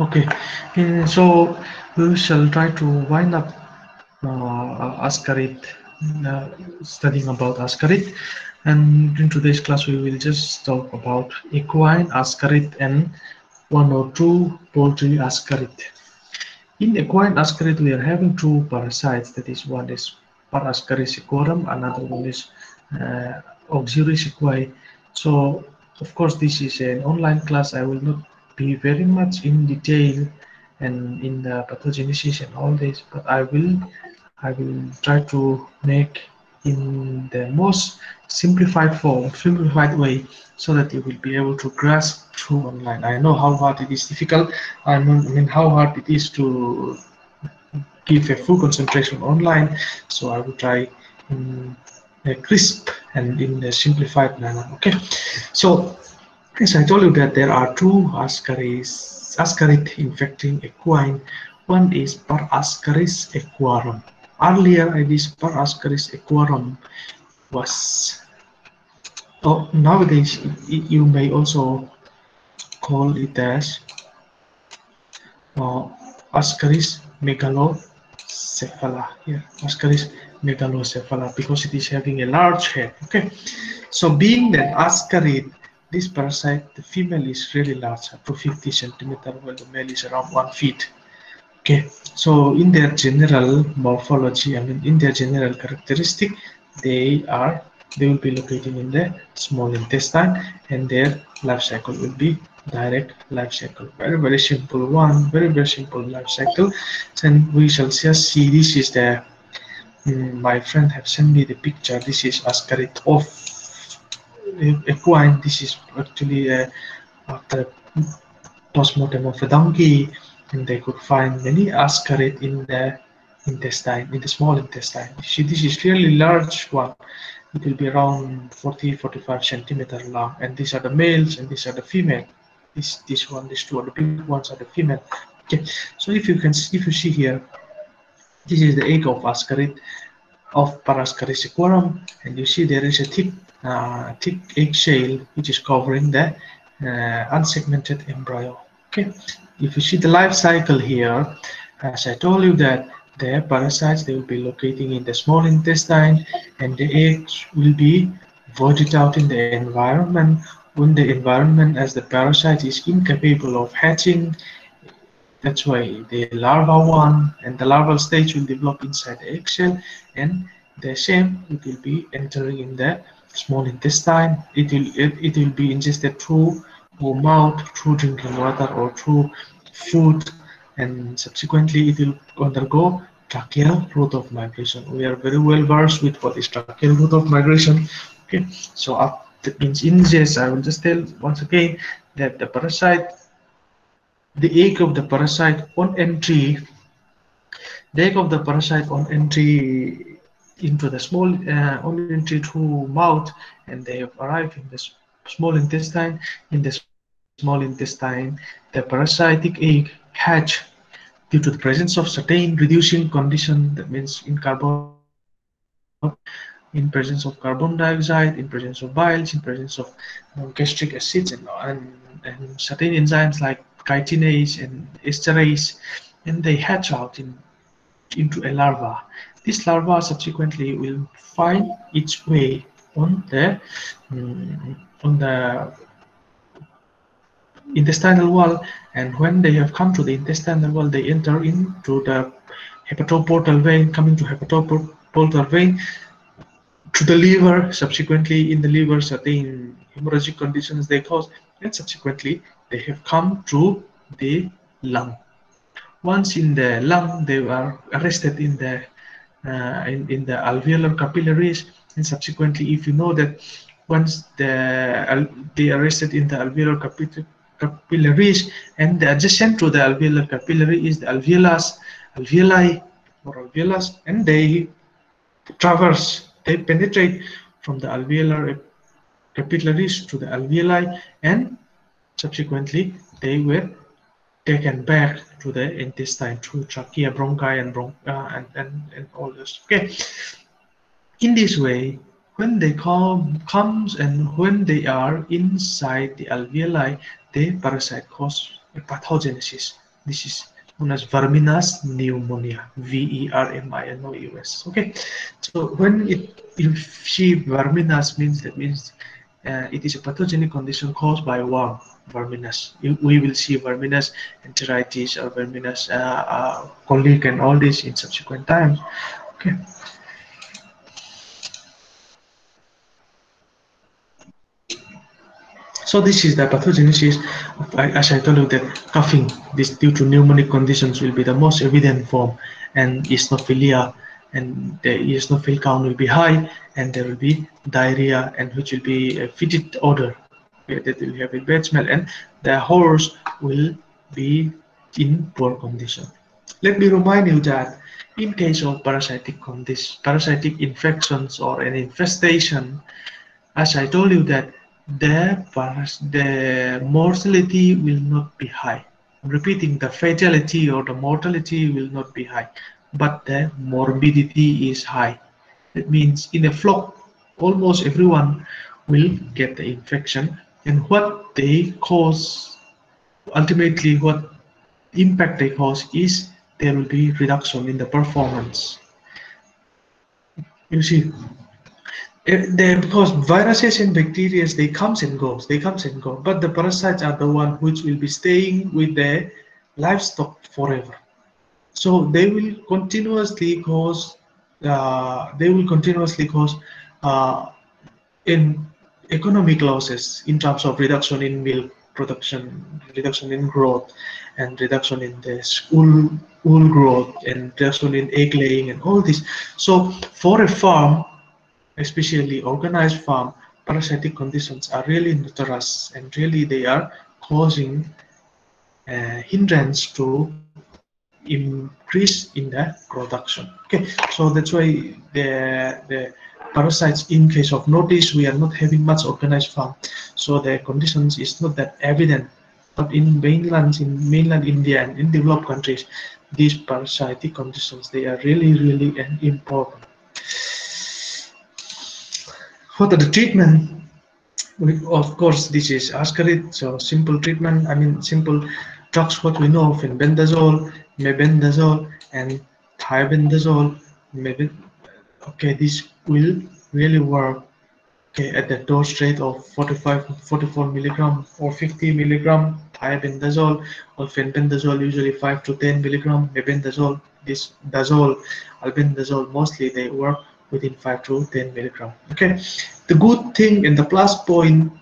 Okay, uh, so we shall try to wind up uh, uh, studying about Ascarid. And in today's class, we will just talk about equine Ascarid and one or two poultry Ascarid. In equine Ascarid, we are having two parasites. That is, one is Parascaris equorum, another one is uh, equi. So, of course, this is an online class. I will not be very much in detail and in the pathogenesis and all this, but I will I will try to make in the most simplified form, simplified way, so that you will be able to grasp through online. I know how hard it is difficult. I mean how hard it is to give a full concentration online. So I will try in a crisp and in a simplified manner. Okay. So Yes, I told you that there are two ascaris, ascarid infecting equine. One is Parascaris equorum. Earlier, I this Parascaris equorum was, oh, nowadays you may also call it as uh, Ascaris megalocephala. Here, Ascaris megalocephala because it is having a large head. Okay, so being that ascarid this parasite, the female is really large, up to 50 centimeter, while the male is around one feet. Okay, so in their general morphology, I mean, in their general characteristic, they are they will be located in the small intestine, and their life cycle will be direct life cycle. Very very simple one, very very simple life cycle. And we shall just see this is the um, my friend have sent me the picture. This is ascarid equine. This is actually a, after postmortem of a donkey, and they could find many ascarid in the intestine, in the small intestine. See, this is really large one. It will be around 40, 45 centimeter long, and these are the males, and these are the female. This, this one, these two are the big ones are the female. Okay, so if you can, if you see here, this is the egg of ascarid of Parascaris equorum, and you see there is a thick uh, thick eggshell which is covering the uh, unsegmented embryo. Okay, if you see the life cycle here, as I told you that the parasites they will be locating in the small intestine and the eggs will be voided out in the environment when the environment as the parasite is incapable of hatching that's why the larva one and the larval stage will develop inside the eggshell and the same it will be entering in the small intestine. It will it, it will be ingested through or mouth through drinking water or through food and subsequently it will undergo tracheal route of migration. We are very well versed with what is tracheal route of migration okay? So the means ingest i will just tell once again that the parasite the egg of the parasite on entry the egg of the parasite on entry into the small uh, only entry through mouth and they have arrived in the small intestine. In the small intestine the parasitic egg hatch due to the presence of certain reducing condition that means in carbon in presence of carbon dioxide in presence of bile in presence of gastric acids and, and, and certain enzymes like chitinase and esterase and they hatch out in into a larva. This larva subsequently will find its way on the um, on the intestinal wall and when they have come to the intestinal wall they enter into the hepatoportal vein coming to hepatoportal vein to the liver. Subsequently in the liver certain hemorrhagic conditions they cause and subsequently they have come through the lung. Once in the lung they were arrested in the uh, in, in the alveolar capillaries and subsequently if you know that once the they arrested in the alveolar capillaries and the adjacent to the alveolar capillary is the alveolus alveoli or alveolus and they traverse they penetrate from the alveolar capillaries to the alveoli and subsequently they were taken back to the intestine through trachea, bronchi, and, bron uh, and, and, and all this. Okay. In this way, when they come comes and when they are inside the alveoli, the parasite cause a pathogenesis. This is known as verminous pneumonia, V-E-R-M-I-N-O-U-S. Okay, so when it if she verminous means that means uh, it is a pathogenic condition caused by worm, verminous. We will see verminous enteritis or verminous uh, uh, colic and all this in subsequent times. Okay. So this is the pathogenesis. As I told you that coughing, this due to pneumonic conditions will be the most evident form and eosinophilia and the eosinophil count will be high and there will be diarrhea and which will be a fetid odor that will have a bad smell and the horse will be in poor condition. Let me remind you that in case of parasitic condition, parasitic infections or an infestation, as I told you that the, the mortality will not be high. I'm repeating, the fatality or the mortality will not be high, but the morbidity is high. That means in a flock, almost everyone will get the infection and what they cause, ultimately what impact they cause is there will be reduction in the performance. You see, they, because viruses and bacteria they comes and goes they comes and go but the parasites are the one which will be staying with the livestock forever so they will continuously cause uh, they will continuously cause uh, in economic losses in terms of reduction in milk production reduction in growth and reduction in the wool wool growth and reduction in egg laying and all this so for a farm especially organized farm, parasitic conditions are really notorious and really they are causing hindrance to increase in the production. Okay, so that's why the the parasites in case of notice we are not having much organized farm, so the conditions is not that evident. But in mainland in mainland India and in developed countries, these parasitic conditions they are really really important what are the treatment we, of course this is ascarid so simple treatment i mean simple drugs what we know of in bendazole mebendazole and thiabendazole maybe okay this will really work okay at the dose rate of 45 44 milligram or 50 milligram thiabendazole or fenbendazole usually 5 to 10 milligram mebendazole this dazole albendazole mostly they work within 5 to 10 milligram okay? The good thing and the plus point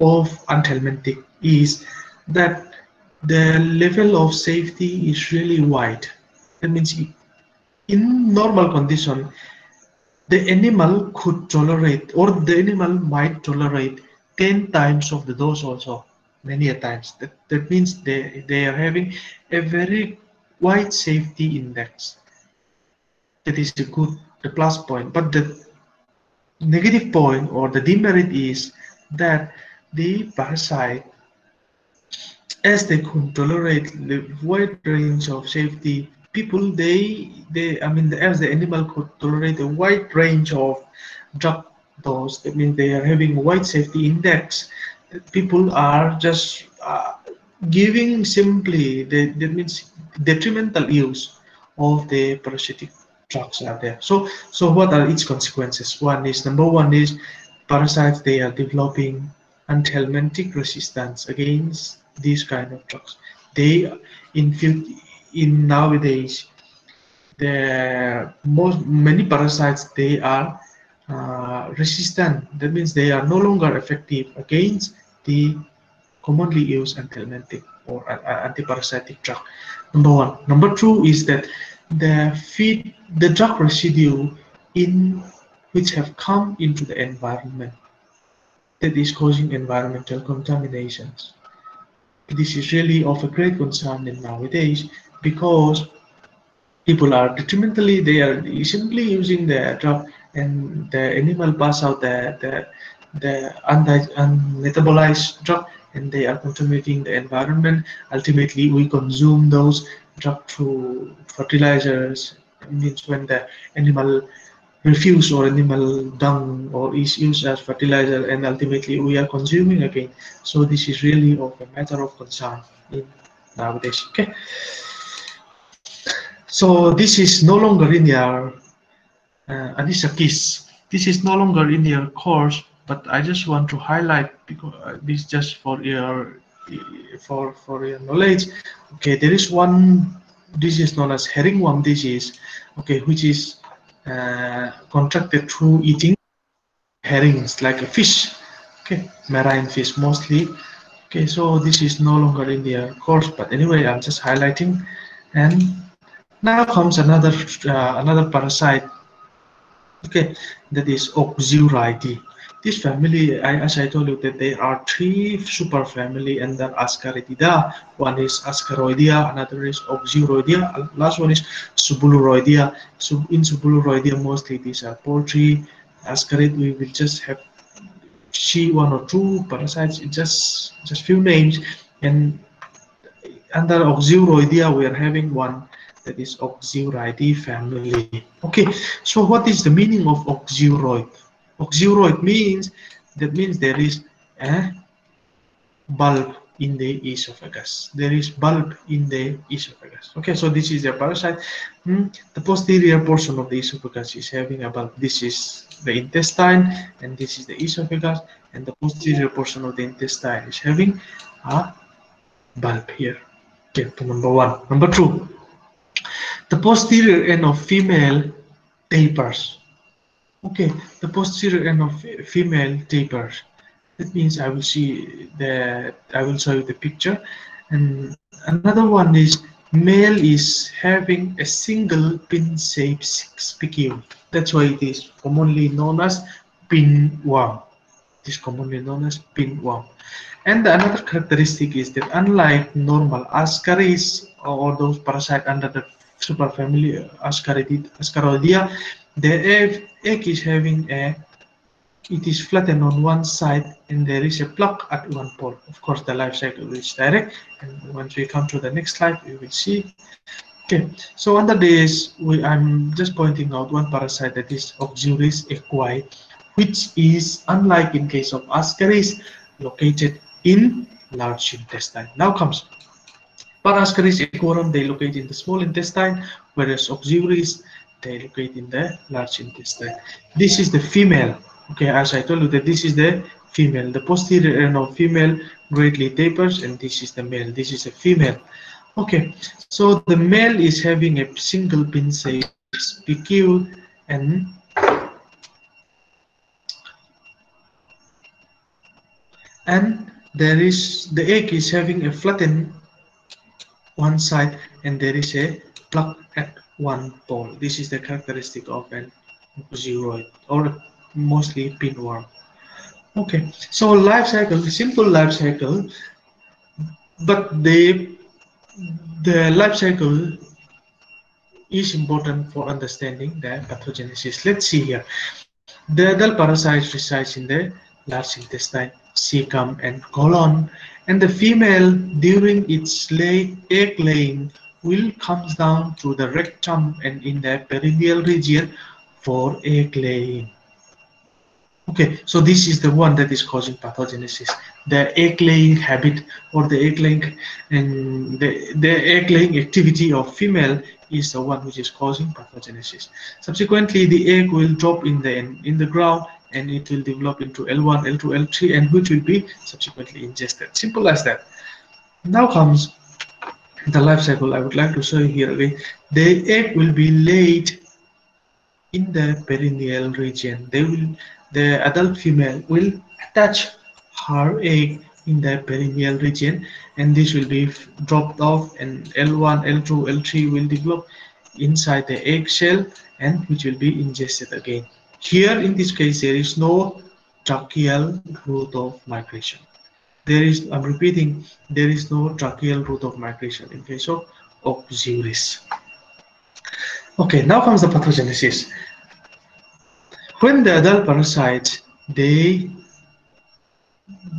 of anthelmintic is that the level of safety is really wide. That means in normal condition the animal could tolerate or the animal might tolerate 10 times of the dose also many times that, that means they they are having a very wide safety index that is a good the plus point. But the negative point or the demerit is that the parasite, as they could tolerate the wide range of safety, people they they I mean as the animal could tolerate a wide range of drug dose. That means they are having a wide safety index. People are just uh, giving simply the, that means detrimental use of the parasitic drugs are there. So, so what are its consequences? One is number one is parasites they are developing anthelmintic resistance against these kind of drugs. They in in nowadays the most many parasites they are uh, resistant. That means they are no longer effective against the commonly used anthelmintic or uh, antiparasitic drug. Number one. Number two is that the feed the drug residue in which have come into the environment that is causing environmental contaminations. This is really of a great concern in nowadays because people are detrimentally they are simply using the drug and the animal pass out the the the unmetabolized drug and they are contaminating the environment ultimately we consume those drug through fertilizers It means when the animal refuse or animal dung or is used as fertilizer and ultimately we are consuming again so this is really of a matter of concern in nowadays. Okay. So this is no longer in your uh, anisakis. This is no longer in your course, but I just want to highlight because uh, this just for your for for your knowledge. Okay, there is one disease known as herringworm disease. Okay, which is uh, contracted through eating herrings like a fish. Okay, marine fish mostly. Okay, so this is no longer in the course, but anyway, I'm just highlighting. And now comes another uh, another parasite. Okay, that is Oxyuridae. This family, I, as I told you, that there are three superfamily and then Ascaridida. One is Ascaroidea, another is Oxyuroidea, last one is Subuluroidea. So in Subuluroidea, mostly these are poultry. Ascarid, we will just have see one or two parasites, just just few names, and under Oxyuroidea, we are having one that is Oxyuridae family. Okay, so what is the meaning of Oxyuroid? Oxyuroid means that means there is a bulb in the esophagus. There is bulb in the esophagus. Okay, so this is a parasite. Hmm. The posterior portion of the esophagus is having a bulb. This is the intestine, and this is the esophagus, and the posterior portion of the intestine is having a bulb here. Okay, number one. Number two, the posterior end of female tapers. Okay, the posterior end of female tapers. That means I will see the I will show you the picture. And another one is male is having a single pin-shaped spicule. That's why it is commonly known as pinworm. It is commonly known as pinworm. And the another characteristic is that unlike normal ascaris or those parasites under the superfamily Ascaroidea, the egg, is having a it is flattened on one side and there is a block at one pole. Of course, the life cycle is direct. And once we come to the next slide, we will see. Okay, so under this, we, I'm just pointing out one parasite that is Oxyuris equi, which is unlike in case of Ascaris, located in large intestine. Now comes Parascaris equorum, they locate in the small intestine, whereas Oxyuris, they locate in the large intestine. This is the female. Okay as i told you that this is the female. The posterior uh, end of female greatly tapers and this is the male. This is a female. Okay so the male is having a single pin say spicule and and there is the egg is having a flattened one side and there is a plug at one pole this is the characteristic of an oxyuroid or mostly pinworm. Okay, so life cycle, simple life cycle, but the the life cycle is important for understanding the pathogenesis. Let's see here. The adult parasite resides in the large intestine, cecum, and colon, and the female during its lay egg laying will comes down to the rectum and in the perineal region for egg laying. Okay, so this is the one that is causing pathogenesis. The egg laying habit or the egg laying and the, the egg laying activity of female is the one which is causing pathogenesis. Subsequently, the egg will drop in the in the ground and it will develop into L1, L2, L3, and which will be subsequently ingested. Simple as that. Now comes the life cycle. I would like to show you here again. The egg will be laid in the perineal region. They will the adult female will attach her egg in the perineal region and this will be dropped off and L1, L2, L3 will develop inside the egg shell and which will be ingested again. Here in this case there is no tracheal route of migration. There is, I'm repeating, there is no tracheal route of migration in case of Oxyuris. Okay, now comes the pathogenesis when the adult parasites they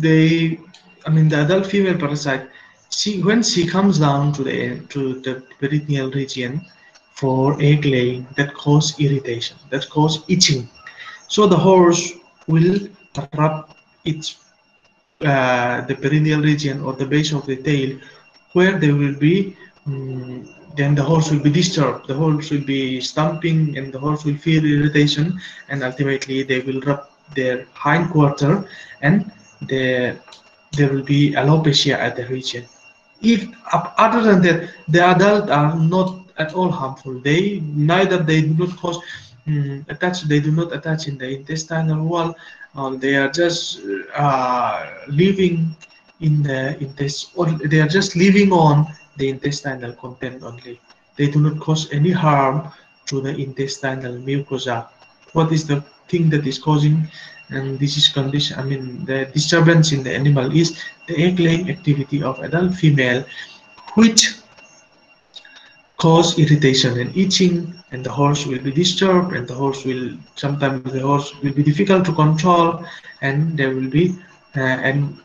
they i mean the adult female parasite she when she comes down to the to the peritoneal region for egg laying that cause irritation that cause itching. So the horse will rub its uh, the perineal region or the base of the tail where they will be um, then the horse will be disturbed. The horse will be stumping and the horse will feel irritation and ultimately they will rub their hind quarter and there there will be alopecia at the region. If other than that the adult are not at all harmful. They neither they do not cause um, attach they do not attach in the intestinal wall they are just uh, living in the intestine or they are just living on the intestinal content only. They do not cause any harm to the intestinal mucosa. What is the thing that is causing and this is condition i mean the disturbance in the animal is the egg laying activity of adult female which cause irritation and itching and the horse will be disturbed and the horse will sometimes the horse will be difficult to control and there will be uh, and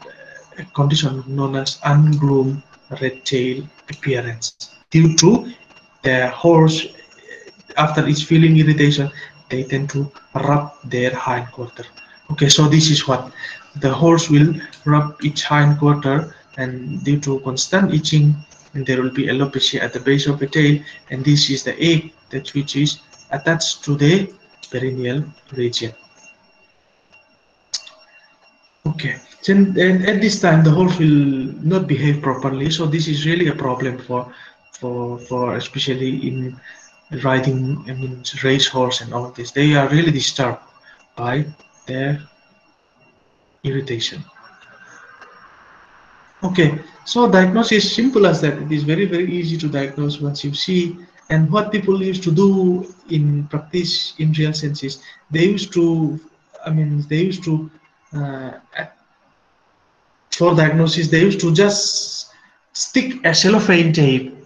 a condition known as ungroomed red tail appearance. Due to the horse after it's feeling irritation they tend to rub their hind quarter okay so this is what. The horse will rub its hind quarter and due to constant itching there will be alopecia at the base of the tail and this is the egg that which is attached to the perineal region. Okay and at this time the horse will not behave properly so this is really a problem for for for especially in riding i mean race horse and all this. They are really disturbed by their irritation okay so diagnosis is simple as that. It is very very easy to diagnose once you see. And what people used to do in practice in real sense is they used to i mean they used to uh, for diagnosis they used to just stick a cellophane tape.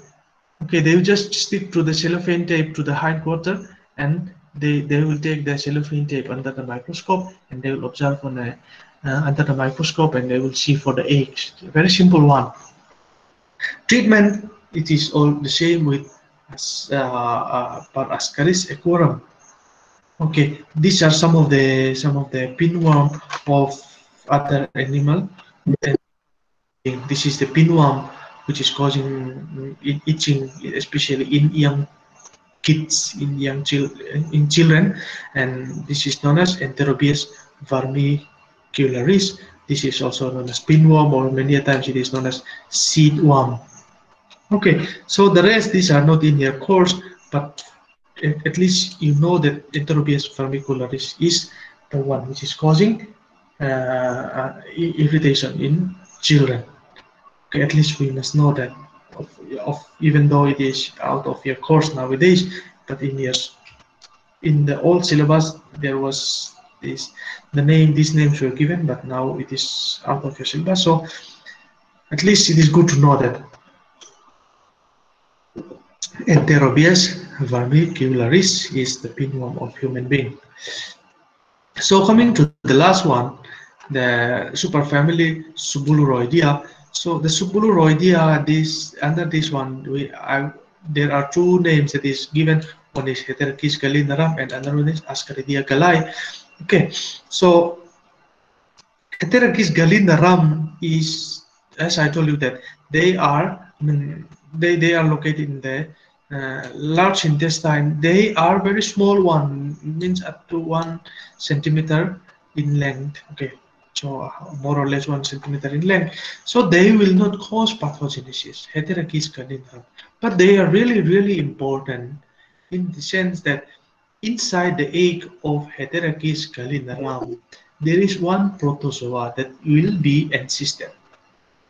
Okay they will just stick to the cellophane tape to the hindquarter and they they will take the cellophane tape under the microscope and they will observe on a uh, under the microscope and they will see for the eggs very simple one. Treatment it is all the same with uh, uh, Parascaris equorum okay these are some of the some of the pinworm of other animal. And this is the pinworm which is causing itching especially in young kids in young children in children. And this is known as enterobius vermicularis this is also known as pinworm or many times it is known as seed worm okay so the rest these are not in your course but at least you know that enterobius vermicularis is the one which is causing uh, irritation in children. Okay, at least we must know that of, of, even though it is out of your course nowadays but in years in the old syllabus there was this the name these names were given but now it is out of your syllabus so at least it is good to know that enterobius vermicularis is the pinworm of human being so coming to the last one the superfamily subuluroidea so the Subuluroidea, this under this one, we I, there are two names that is given. One is Heterakis gallinarum and another one is Ascaridia galli. Okay, so Heterakis gallinarum is, as I told you that they are, I mean, they they are located in the uh, large intestine. They are very small one, means up to one centimeter in length. Okay, so more or less one centimeter in length. So they will not cause pathogenesis, Heterakis gallinarum. But they are really, really important in the sense that inside the egg of Heterakis gallinarum, there is one protozoa that will be encysted.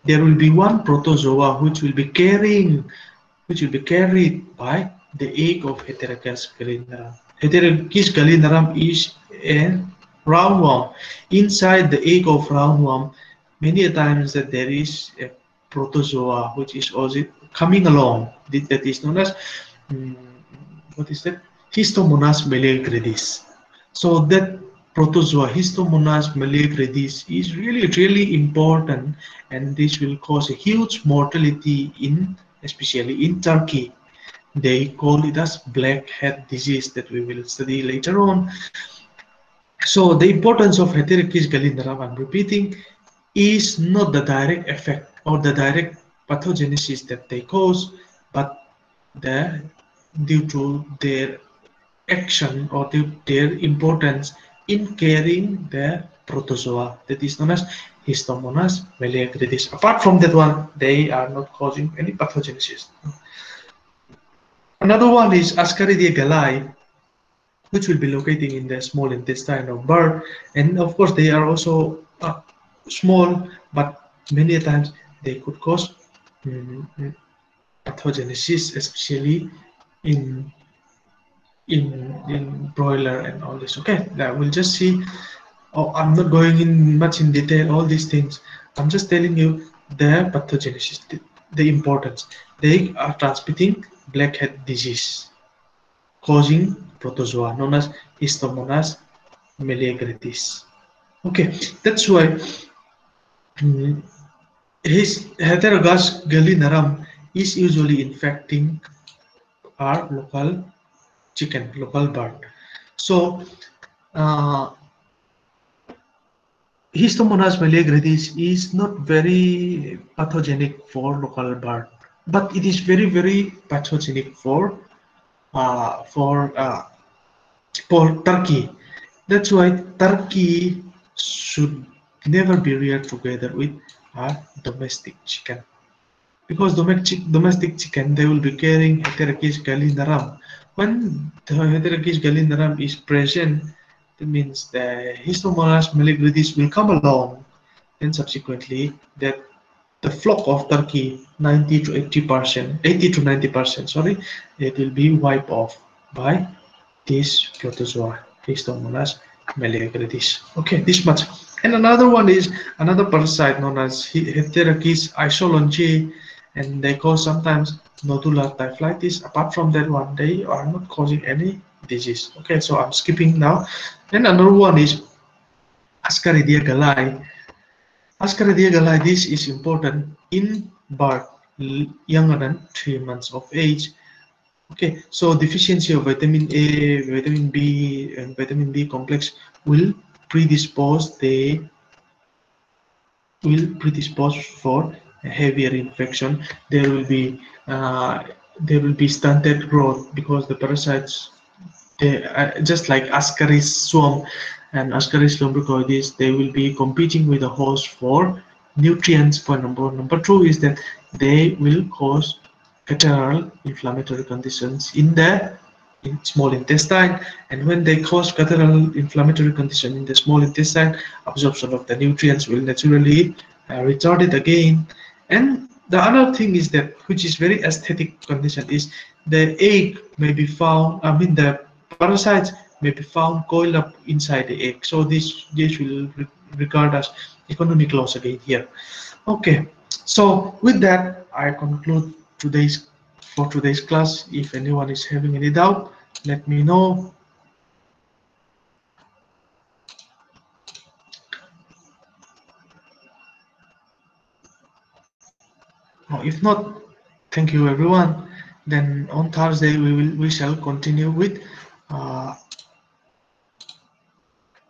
There will be one protozoa which will be carrying, which will be carried by the egg of Heterakis gallinarum. Heterakis gallinarum is a roundworm. Inside the egg of roundworm, many times that there is a protozoa which is also coming along. That is known as um, what is that? Histomonas meleagridis. So that protozoa Histomonas meleagridis is really really important, and this will cause a huge mortality in especially in Turkey. They call it as black disease that we will study later on. So the importance of Heterakis gallinarum, I'm repeating, is not the direct effect or the direct pathogenesis that they cause, but the due to their action or due their importance in carrying the protozoa that is known as Histomonas meleagridis. Apart from that one, they are not causing any pathogenesis. Another one is Ascaridia galli, which will be locating in the small intestine of bird. And of course, they are also uh, small, but many times they could cause um, pathogenesis, especially in in in broiler and all this. Okay, that we'll just see. Oh, I'm not going in much in detail all these things. I'm just telling you the pathogenesis, the, the importance. They are transmitting blackhead disease, causing protozoa known as Histomonas meleagridis. Okay, that's why um, his Heterakis gallinarum is usually infecting our local chicken, local bird. So, uh, Histomonas meleagridis is not very pathogenic for local bird, but it is very, very pathogenic for uh, for uh, for turkey. That's why turkey should never be reared together with a domestic chicken. Because domestic domestic chicken, they will be carrying Heterakis gallinarum. When the Heterakis gallinarum is present, that means the Histomonas meleagridis will come along, and subsequently that the flock of turkey 90 to 80 percent 80 to 90 percent sorry it will be wiped off by this protozoa histomonas meleagridis okay this much. And another one is another parasite known as Heterakis isolonche and they cause sometimes nodular typhlitis. Apart from that one they are not causing any disease. Okay so i'm skipping now. And another one is ascaridia galli Ascaridia galli, this is important in bird younger than three months of age. Okay, so deficiency of vitamin A, vitamin B, and vitamin B complex will predispose the will predispose for heavier infection. There will be uh, there will be stunted growth because the parasites, they, uh, just like Ascaris suum, and Ascaris lumbricoides, they will be competing with the host for nutrients for number number two is that they will cause guttural inflammatory conditions in the in small intestine and when they cause guttural inflammatory condition in the small intestine absorption of the nutrients will naturally uh, retarded again and the other thing is that which is very aesthetic condition is the egg may be found i mean the parasites may be found coiled up inside the egg. So this this will re regard as economic loss again here. Okay, so with that I conclude today's for today's class. If anyone is having any doubt, let me know. If not, thank you everyone. Then on Thursday we will we shall continue with uh,